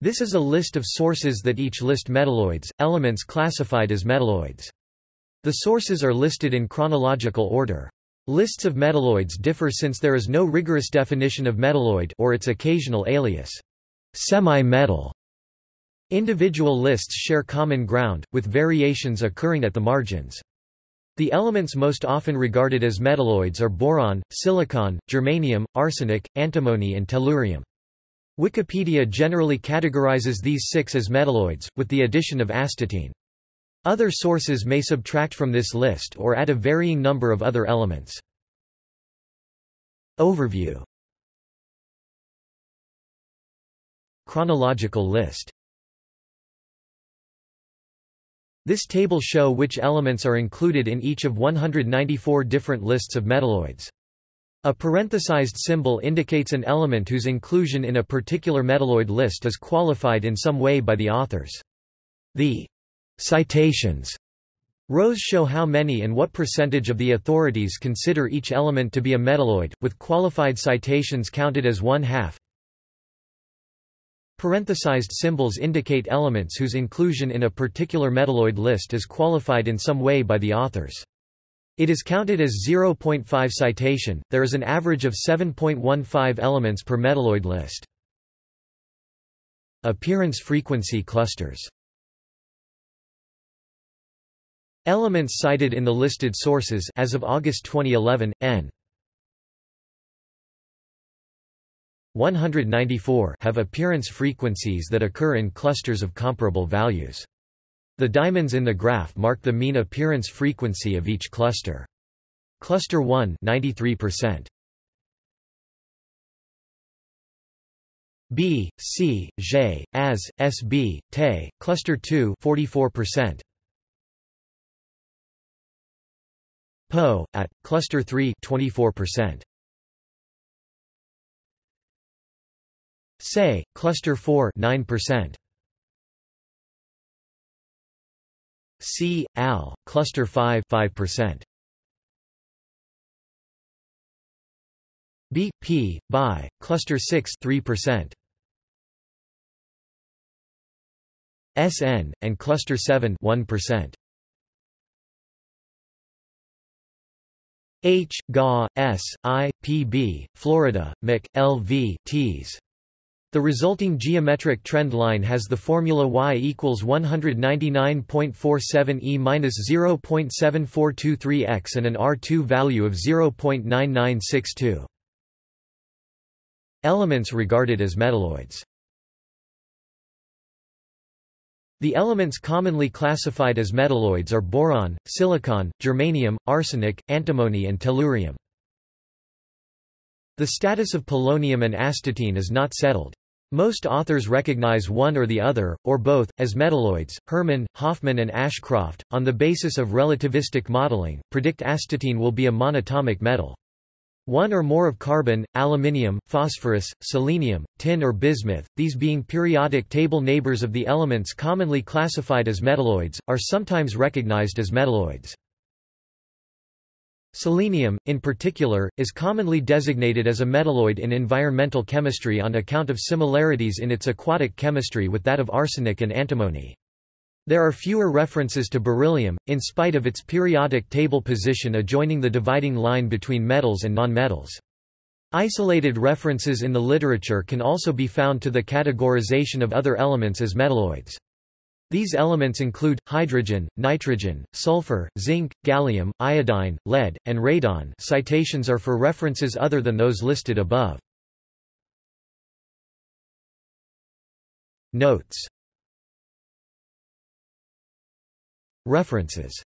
This is a list of sources that each list metalloids, elements classified as metalloids. The sources are listed in chronological order. Lists of metalloids differ since there is no rigorous definition of metalloid or its occasional alias, semi-metal. Individual lists share common ground, with variations occurring at the margins. The elements most often regarded as metalloids are boron, silicon, germanium, arsenic, antimony and tellurium. Wikipedia generally categorizes these six as metalloids, with the addition of astatine. Other sources may subtract from this list or add a varying number of other elements. Overview Chronological list This table show which elements are included in each of 194 different lists of metalloids. A parenthesized symbol indicates an element whose inclusion in a particular metalloid list is qualified in some way by the authors. The citations rows show how many and what percentage of the authorities consider each element to be a metalloid, with qualified citations counted as one half. Parenthesized symbols indicate elements whose inclusion in a particular metalloid list is qualified in some way by the authors. It is counted as 0.5 citation. There is an average of 7.15 elements per metalloid list. Appearance frequency clusters Elements cited in the listed sources as of August 2011, n 194 have appearance frequencies that occur in clusters of comparable values. The diamonds in the graph mark the mean appearance frequency of each cluster. Cluster 1 93%. B, C, J, AS, SB, TE, cluster 2 44%. Po, at, cluster 3 24%. Say, cluster 4 9%. C, Al, cluster 5 5%. B, P, By. cluster 6 3%. SN, and cluster 7 1%. H, GA, S, I, PB, Florida, Mc, LV, Ts. The resulting geometric trend line has the formula y equals 199.47 e minus 0.7423 x and an R2 value of 0.9962. Elements regarded as metalloids The elements commonly classified as metalloids are boron, silicon, germanium, arsenic, antimony and tellurium. The status of polonium and astatine is not settled. Most authors recognize one or the other, or both, as metalloids. Hermann, Hoffmann, and Ashcroft, on the basis of relativistic modeling, predict astatine will be a monatomic metal. One or more of carbon, aluminium, phosphorus, selenium, tin or bismuth, these being periodic table neighbors of the elements commonly classified as metalloids, are sometimes recognized as metalloids. Selenium, in particular, is commonly designated as a metalloid in environmental chemistry on account of similarities in its aquatic chemistry with that of arsenic and antimony. There are fewer references to beryllium, in spite of its periodic table position adjoining the dividing line between metals and nonmetals. Isolated references in the literature can also be found to the categorization of other elements as metalloids. These elements include, hydrogen, nitrogen, sulfur, zinc, gallium, iodine, lead, and radon. Citations are for references other than those listed above. Notes. References